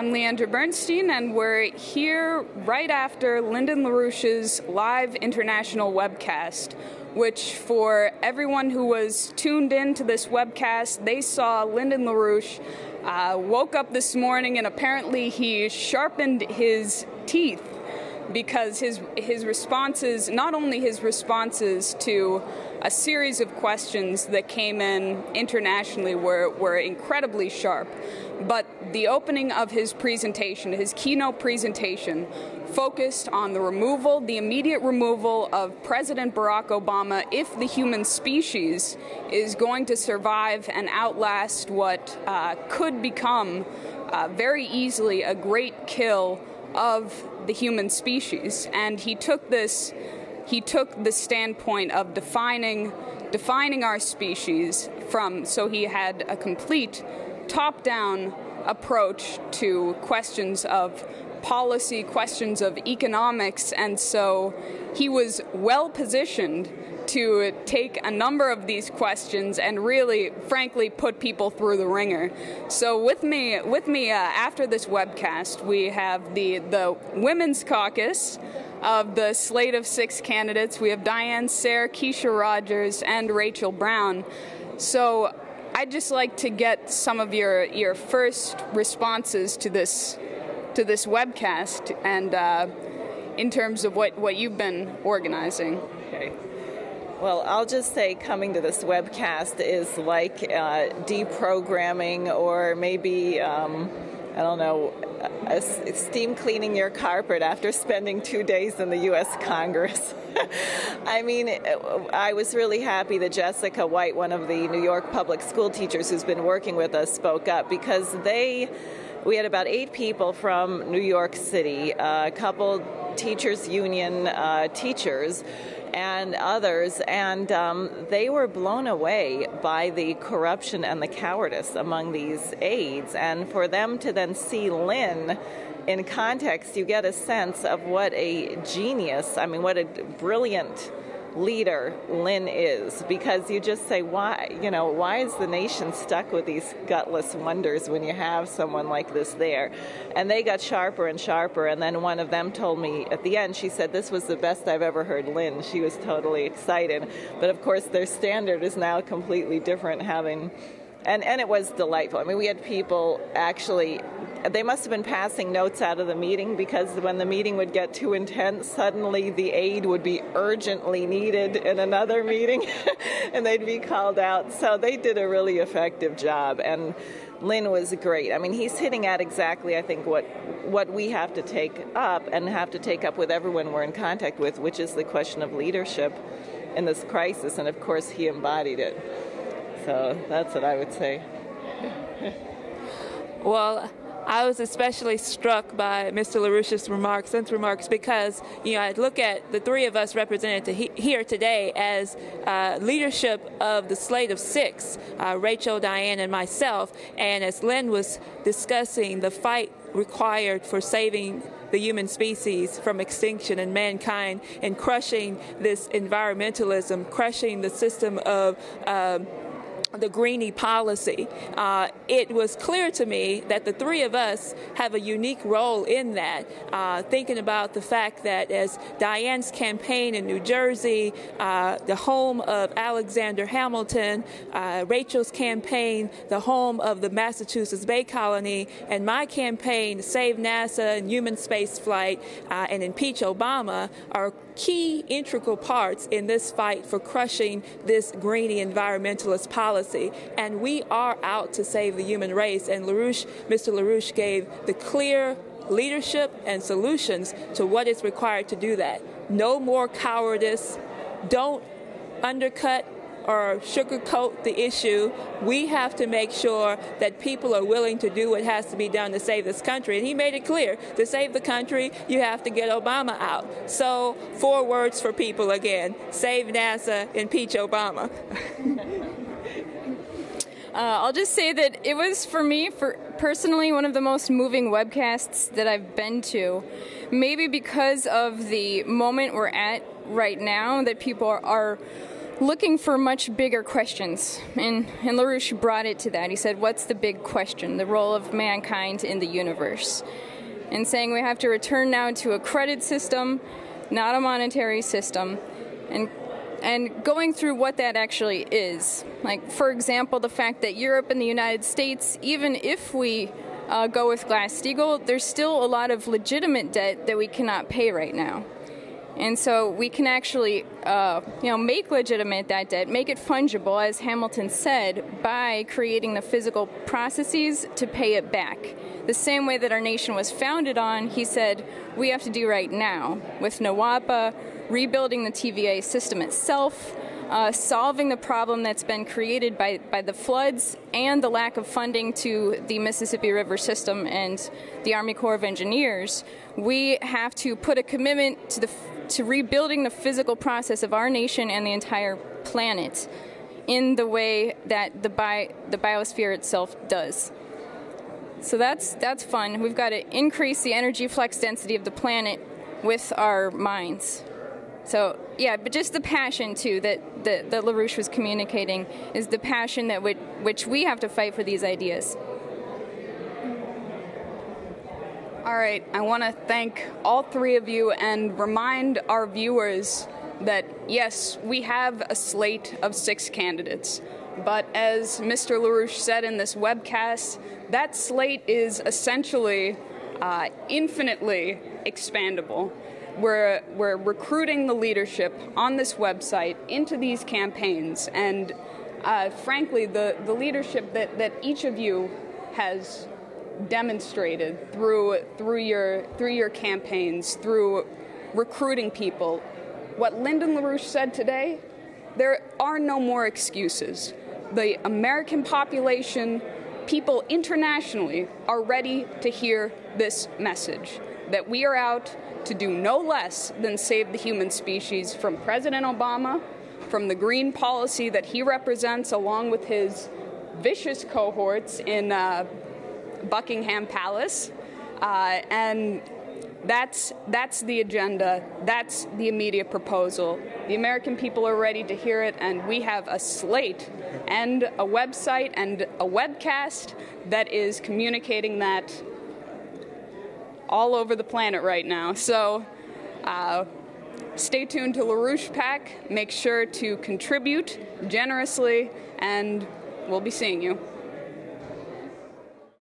I'm Leandra Bernstein, and we're here right after Lyndon LaRouche's live international webcast, which, for everyone who was tuned in to this webcast, they saw Lyndon LaRouche uh, woke up this morning and apparently he sharpened his teeth because his his responses, not only his responses to a series of questions that came in internationally were, were incredibly sharp, but the opening of his presentation, his keynote presentation, focused on the removal, the immediate removal of President Barack Obama if the human species is going to survive and outlast what uh, could become uh, very easily a great kill of the human species. And he took this, he took the standpoint of defining, defining our species from, so he had a complete top down approach to questions of policy, questions of economics, and so he was well positioned to take a number of these questions and really, frankly, put people through the ringer. So with me, with me uh, after this webcast, we have the the Women's Caucus of the slate of six candidates. We have Diane Sare, Kesha Rogers, and Rachel Brown. So I'd just like to get some of your your first responses to this to this webcast and uh, in terms of what, what you've been organizing. Okay. Well, I'll just say coming to this webcast is like uh, deprogramming or maybe, um, I don't know, a, a steam cleaning your carpet after spending two days in the U.S. Congress. I mean, I was really happy that Jessica White, one of the New York public school teachers who's been working with us, spoke up because they we had about eight people from New York City, a couple teachers union uh, teachers and others, and um, they were blown away by the corruption and the cowardice among these aides. And for them to then see Lynn in context, you get a sense of what a genius, I mean, what a brilliant leader Lynn is because you just say, why, you know, why is the nation stuck with these gutless wonders when you have someone like this there? And they got sharper and sharper. And then one of them told me at the end, she said, this was the best I've ever heard Lynn. She was totally excited. But of course, their standard is now completely different having and and it was delightful. I mean, we had people actually. They must have been passing notes out of the meeting because when the meeting would get too intense, suddenly the aid would be urgently needed in another meeting, and they'd be called out. So they did a really effective job, and Lynn was great. I mean, he's hitting at exactly, I think, what what we have to take up and have to take up with everyone we're in contact with, which is the question of leadership in this crisis. And of course, he embodied it. So that's what I would say. well, I was especially struck by Mr. LaRouche's remarks, and remarks, because you know I look at the three of us represented to he, here today as uh, leadership of the slate of six, uh, Rachel, Diane, and myself, and as Lynn was discussing the fight required for saving the human species from extinction and mankind and crushing this environmentalism, crushing the system of uh, the Greenie policy, uh, it was clear to me that the three of us have a unique role in that. Uh, thinking about the fact that as Diane's campaign in New Jersey, uh, the home of Alexander Hamilton, uh, Rachel's campaign, the home of the Massachusetts Bay Colony, and my campaign, Save NASA and Human Spaceflight uh, and Impeach Obama, are key integral parts in this fight for crushing this Greenie environmentalist policy. And we are out to save the human race. And LaRouche, Mr. LaRouche gave the clear leadership and solutions to what is required to do that. No more cowardice. Don't undercut or sugarcoat the issue. We have to make sure that people are willing to do what has to be done to save this country. And he made it clear to save the country, you have to get Obama out. So, four words for people again save NASA, impeach Obama. Uh, I'll just say that it was for me, for personally, one of the most moving webcasts that I've been to. Maybe because of the moment we're at right now, that people are, are looking for much bigger questions. And, and LaRouche brought it to that. He said, What's the big question? The role of mankind in the universe. And saying we have to return now to a credit system, not a monetary system, and and going through what that actually is. Like, for example, the fact that Europe and the United States, even if we uh, go with Glass Steagall, there's still a lot of legitimate debt that we cannot pay right now. And so we can actually, uh, you know, make legitimate that debt, make it fungible, as Hamilton said, by creating the physical processes to pay it back. The same way that our nation was founded on, he said, we have to do right now with NAWAPA, rebuilding the TVA system itself, uh, solving the problem that's been created by, by the floods and the lack of funding to the Mississippi River system and the Army Corps of Engineers, we have to put a commitment to the to rebuilding the physical process of our nation and the entire planet in the way that the, bi- the biosphere itself does. So that's that's fun. We've got to increase the energy flux density of the planet with our minds. So yeah, but just the passion too that that, that LaRouche was communicating is the passion that which, which we have to fight for these ideas. All right, I want to thank all three of you and remind our viewers that yes, we have a slate of six candidates, but as Mr. LaRouche said in this webcast, that slate is essentially uh, infinitely expandable. We're, we're recruiting the leadership on this website into these campaigns, and uh, frankly, the, the leadership that, that each of you has demonstrated through through your through your campaigns, through recruiting people. What Lyndon LaRouche said today, there are no more excuses. The American population, people internationally, are ready to hear this message that we are out to do no less than save the human species from President Obama, from the green policy that he represents, along with his vicious cohorts in uh, Buckingham Palace, uh, and that's that's the agenda. That's the immediate proposal. The American people are ready to hear it, and we have a slate and a website and a webcast that is communicating that all over the planet right now. So. Uh, stay tuned to LaRouche PAC. Make sure to contribute generously, and we'll be seeing you.